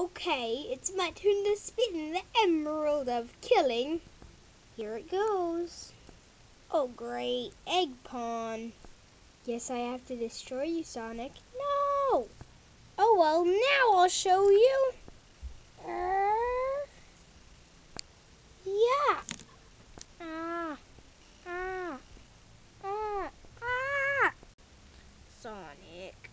Okay, it's my turn to spit in the Emerald of Killing. Here it goes. Oh great, Egg Pawn. Guess I have to destroy you, Sonic. No! Oh well, now I'll show you. Uh, yeah. Ah. Ah. Ah. Ah. Sonic.